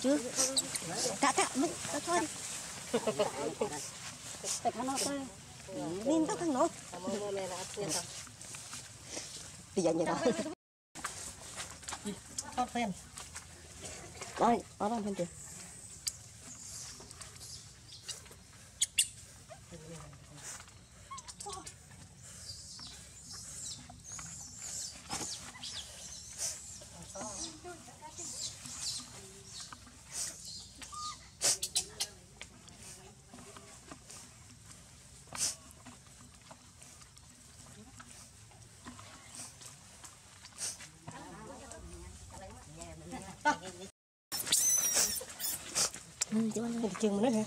chứ đã tạ mình thôi thôi đi tại thằng nó thôi nên tao thằng nó bây giờ như đó Tốt phèn. rồi ở đâu bên kia Ừ, chứ anh chừng nữa hả?